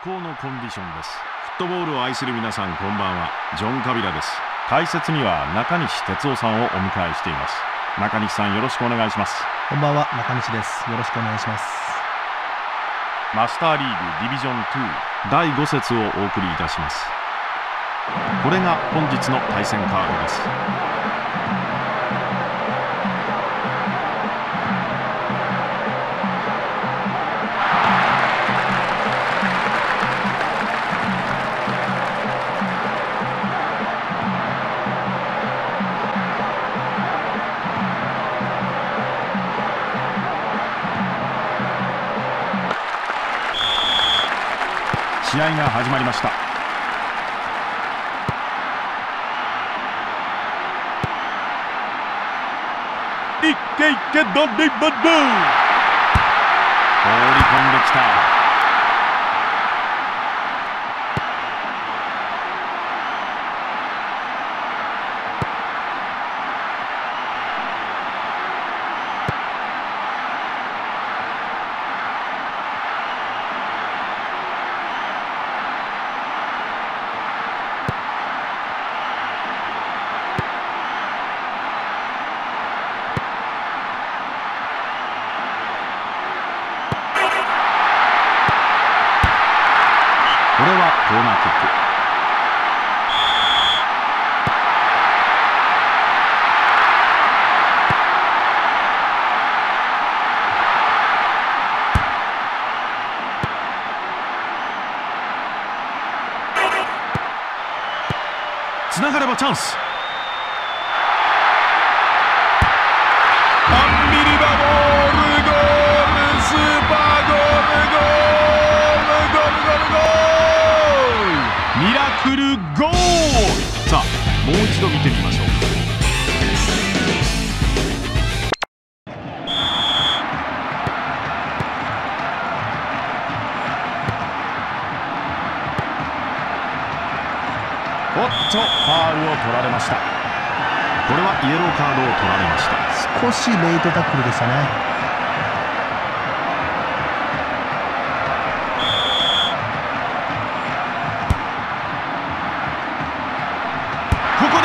絶好のコンディションです。フットボールを愛する皆さんこんばんは。ジョン・カビラです。解説には中西哲夫さんをお迎えしています。中西さんよろしくお願いします。こんばんは。中西です。よろしくお願いします。マスターリーグディビジョン2第5節をお送りいたします。これが本日の対戦カードです試合が始まりました。いけいけドリブル放り込んできたコーナーキックチャンス。アンビリバボールゴールスもう一度見てみましょう少しレイトタックルでしたね。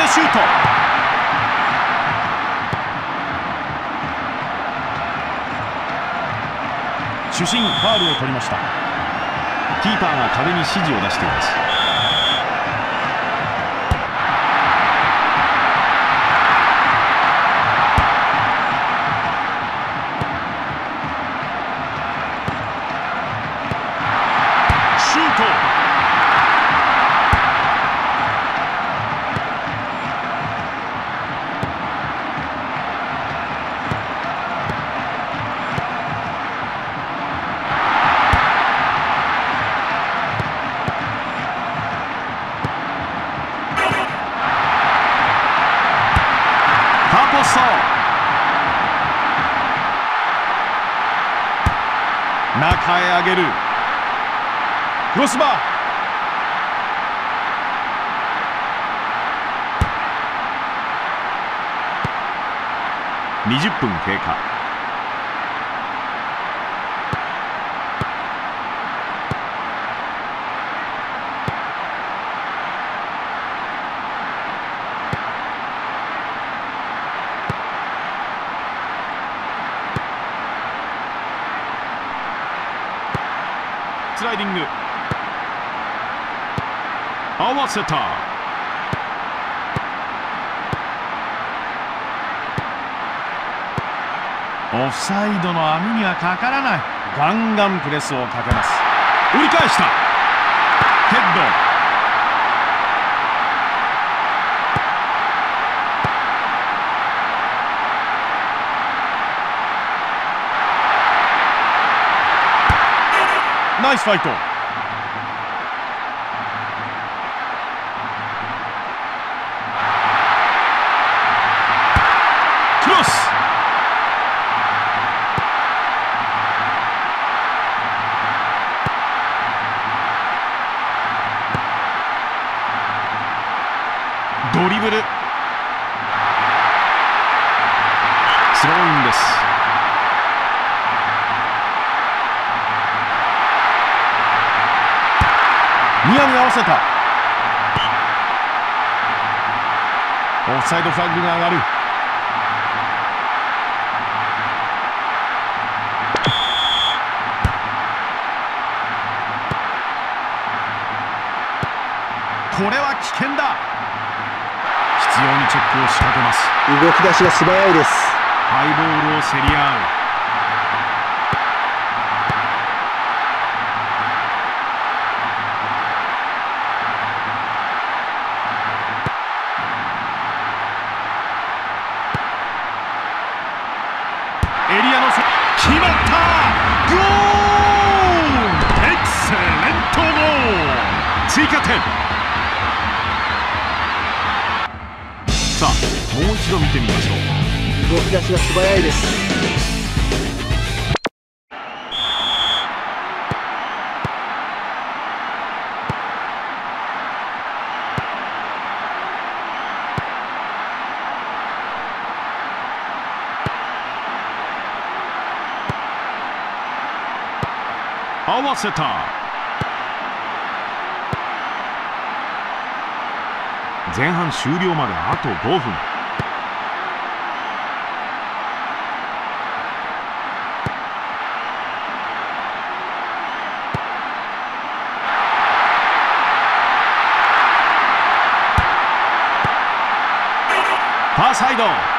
シュート。主審ファールを取りました。キーパーが壁に指示を出しています。クロスバー20分経過。スライディング。合わせた。オフサイドの網にはかからない。ガンガンプレスをかけます。折り返した。ヘッド。ナイスファイト。ニアに合わせた。オフサイドフラッグが上がる。これは危険だ。必要にチェックを仕掛けます。動き出しが素早いです。ハイボールを競り合う。わせた。前半終了まであと5分。ファーサイド。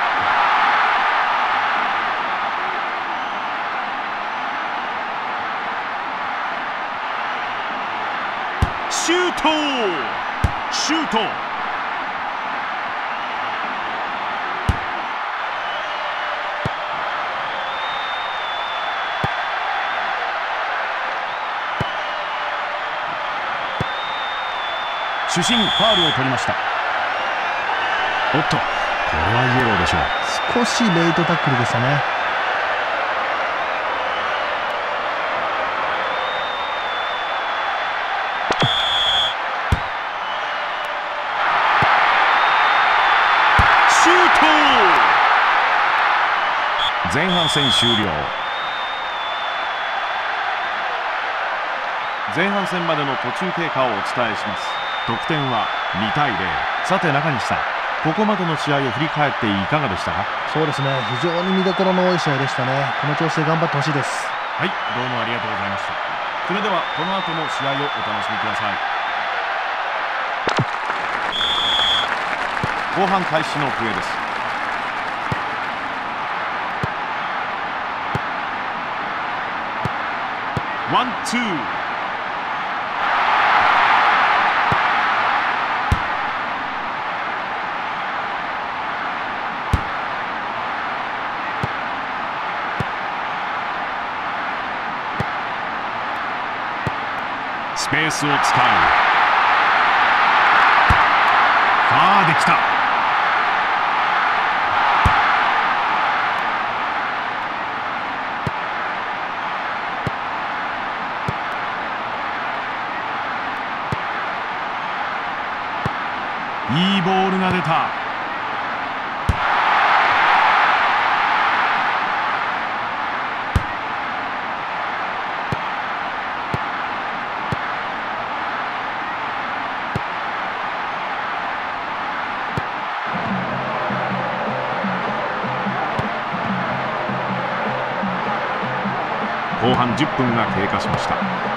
主審ファールを取りました。おっとこれはイエローでしょう。少しレイトタックルでしたね。前半戦終了。前半戦までの途中経過をお伝えします。得点は2対0さて中西さんここまでの試合を振り返っていかがでしたか？そうですね。非常に見どころの多い試合でしたね。この調子で頑張ってほしいです。はいどうもありがとうございました。それではこの後の試合をお楽しみください。後半開始の笛です。ワンツースペースを使う。ファーできた。タ後半10分が経過しました。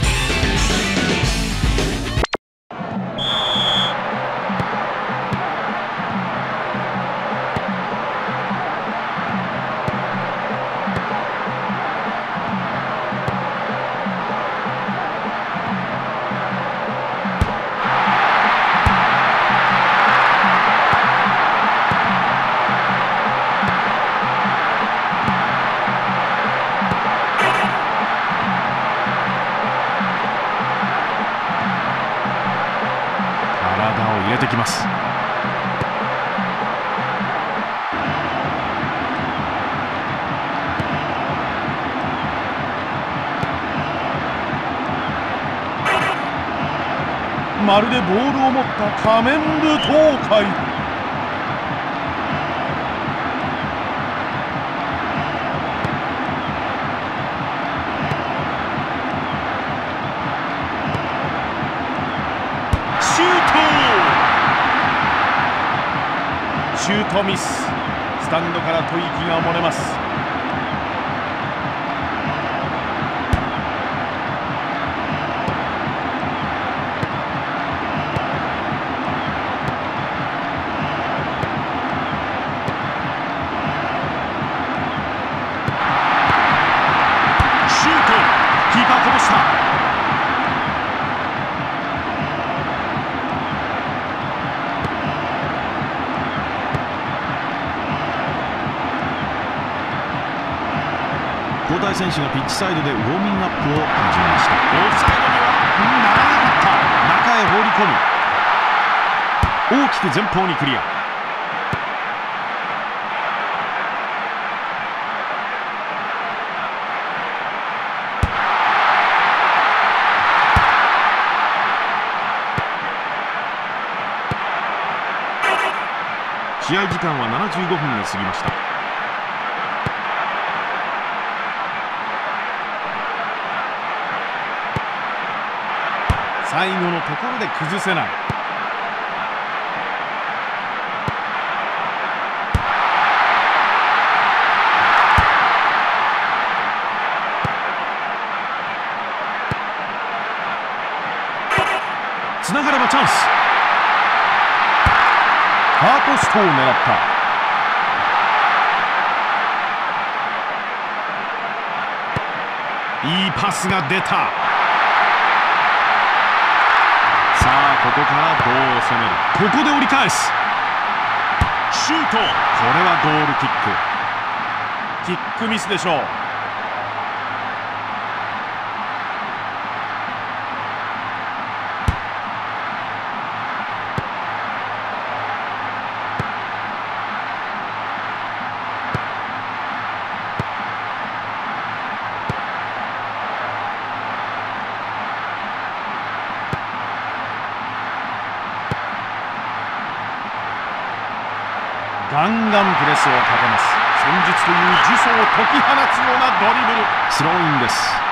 まるでボールを持った仮面舞踏会。シュート。シュートミス。スタンドから吐息が漏れます。選手がピッチサイドでウォーミングアップを始めました。オフサイドにはならなかった。中へ放り込む。大きく前方にクリア。試合時間は75分が過ぎました。最後のところで崩せない。つながればチャンス。ファーポストを狙った。いいパスが出た。ここからどう攻める？ここで折り返す。シュート。これはゴールキック。キックミスでしょうガンガンプレスをかけます。戦術という呪詛を解き放つようなドリブル。スローインです。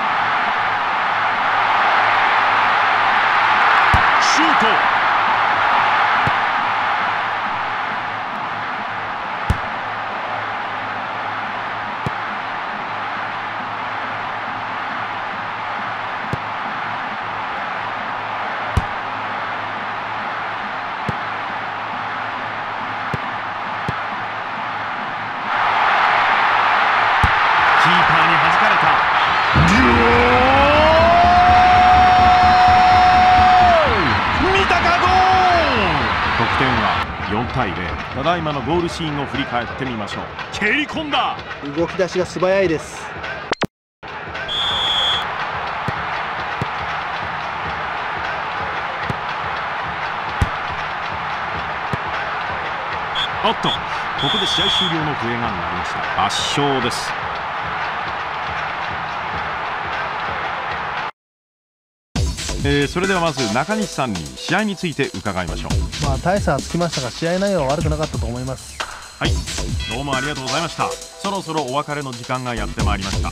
ただいまのゴールシーンを振り返ってみましょう。蹴り込んだ。動き出しが素早いです。おっと。ここで試合終了の笛が鳴りました。圧勝ですえーそれではまず中西さんに試合について伺いましょう。まあ大差はつきましたが試合内容は悪くなかったと思います。はい。どうもありがとうございました。そろそろお別れの時間がやってまいりました。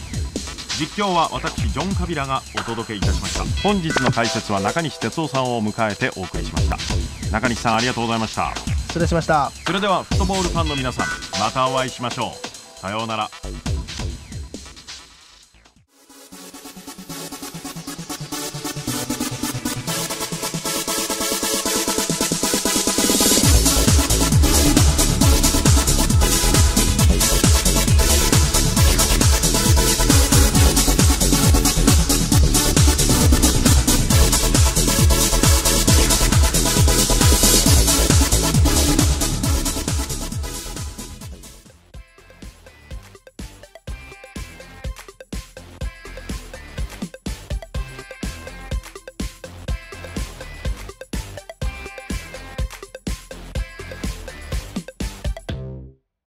実況は私ジョン・カビラがお届けいたしました。本日の解説は中西哲夫さんを迎えてお送りしました。中西さんありがとうございました。失礼しました。それではフットボールファンの皆さんまたお会いしましょう。さようなら